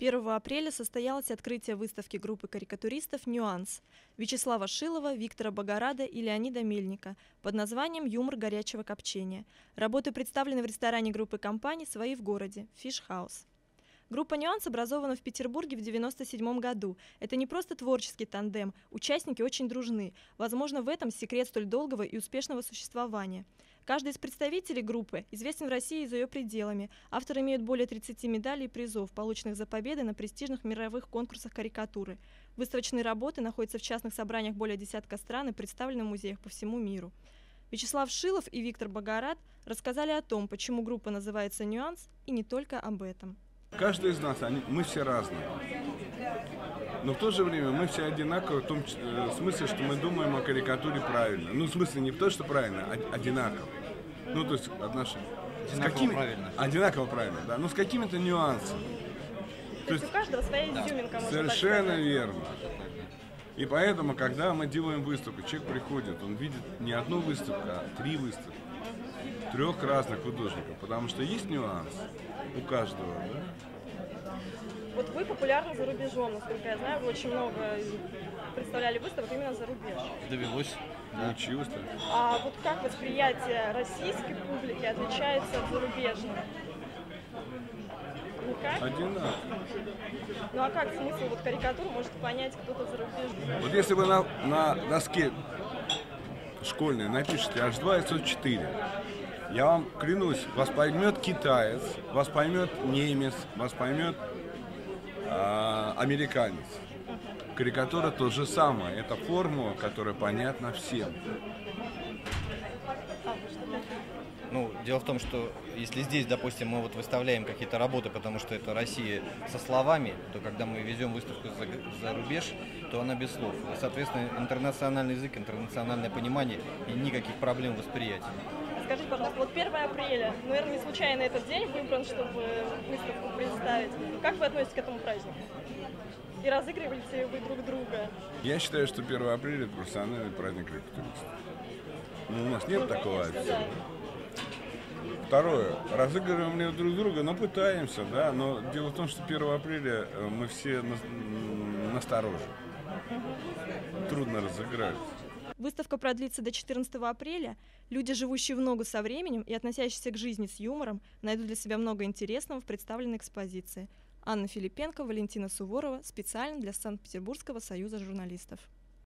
1 апреля состоялось открытие выставки группы карикатуристов «Нюанс» Вячеслава Шилова, Виктора Богорада и Леонида Мельника под названием «Юмор горячего копчения». Работы представлены в ресторане группы компаний «Свои в городе» «Фиш Хаус». Группа «Нюанс» образована в Петербурге в 1997 году. Это не просто творческий тандем, участники очень дружны. Возможно, в этом секрет столь долгого и успешного существования. Каждый из представителей группы известен в России и за ее пределами. Авторы имеют более 30 медалей и призов, полученных за победы на престижных мировых конкурсах карикатуры. Выставочные работы находятся в частных собраниях более десятка стран и представлены в музеях по всему миру. Вячеслав Шилов и Виктор Богорат рассказали о том, почему группа называется «Нюанс» и не только об этом. Каждый из нас, они, мы все разные. Но в то же время мы все одинаковы в том э, смысле, что мы думаем о карикатуре правильно. Ну, в смысле, не то, что правильно, а одинаково. Ну, то есть отношения. Одинаково какими... правильно. Одинаково правильно, да. Но с какими-то нюансами. То, то есть у каждого своя да. изюминка. Совершенно верно. И поэтому, когда мы делаем выставку, человек приходит, он видит не одну выставку, а три выставки. Трех разных художников. Потому что есть нюанс у каждого, да? Вот вы популярны за рубежом, насколько я знаю, вы очень много представляли выставок именно за рубеж. Довелось. Научился. А вот как восприятие российской публики отличается от зарубежной? Никак? Одинаково. Ну а как смысл вот карикатуру может понять кто-то зарубежный? Вот если вы на, на доске школьной напишите H2 и 4, я вам клянусь, вас поймет китаец, вас поймет немец, вас поймет э, американец. Карикатура то же самое. Это формула, которая понятна всем. Ну, дело в том, что если здесь, допустим, мы вот выставляем какие-то работы, потому что это Россия со словами, то когда мы везем выставку за, за рубеж, то она без слов. Соответственно, интернациональный язык, интернациональное понимание и никаких проблем восприятия. Скажите, пожалуйста, вот 1 апреля, наверное, не случайно этот день выбран, чтобы выставку представить. Как вы относитесь к этому празднику? И разыгрываете вы друг друга? Я считаю, что 1 апреля это профессиональный праздник репетиторства. Ну, у нас нет такого конечно, Второе. Разыгрываем ли друг друга? Ну, пытаемся, да. Но дело в том, что 1 апреля э, мы все на, настороже. Трудно разыграть. Выставка продлится до 14 апреля. Люди, живущие в ногу со временем и относящиеся к жизни с юмором, найдут для себя много интересного в представленной экспозиции. Анна Филипенко, Валентина Суворова, специально для Санкт-Петербургского союза журналистов.